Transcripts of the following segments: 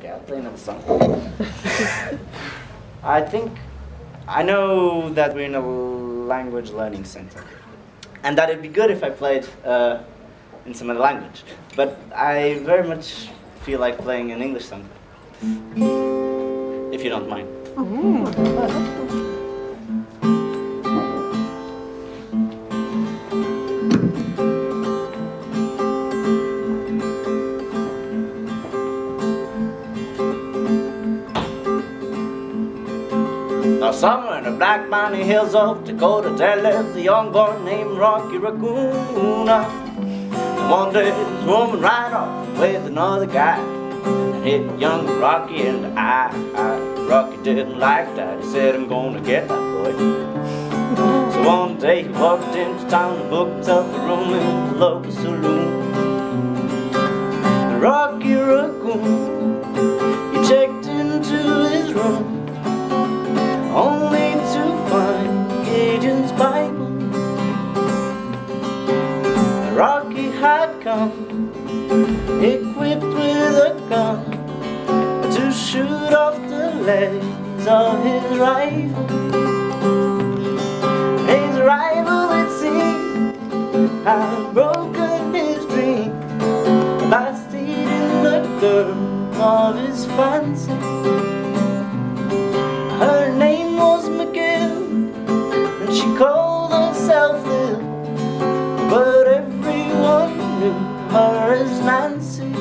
Okay, I'll play another song. I think I know that we're in a language learning center, and that it'd be good if I played uh, in some other language. But I very much feel like playing an English song, if you don't mind. Now somewhere in the Black Mountain Hills of Dakota There lived a young boy named Rocky Raccoon. And one day this woman ran off with another guy And hit young Rocky in the eye Rocky didn't like that, he said I'm gonna get that boy. So one day he walked into town and booked himself a room in the local saloon. Rocky Raccoon, legs of his rival. His rival, it seemed, had broken his dream by in the girl of his fancy. Her name was McGill, and she called herself Lil, but everyone knew her as Nancy.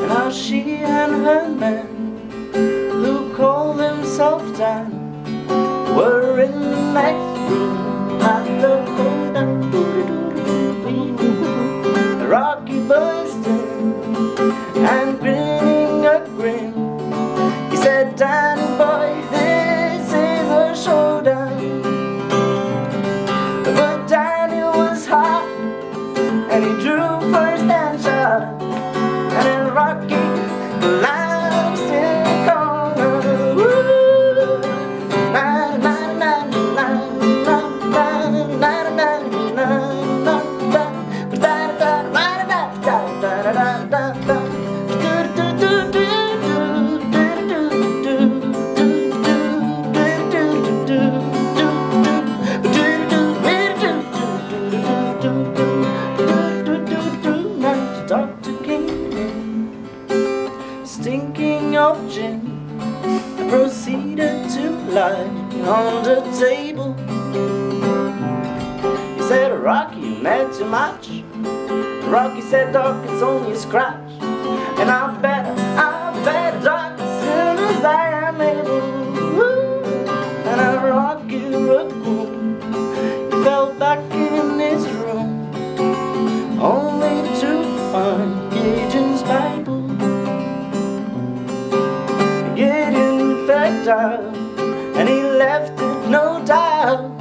And how she and her man, himself Dan, were in the next room at the Rocky burst in and grinning a grin. He said, Danny boy, this is a showdown. But Danny was hot, and he drew first and shot. And then Rocky Stinking of gin I proceeded to lie on the table. He said, Rocky, you mad too much. Rocky said, Doc, it's only a scratch And I better, And he left it no doubt.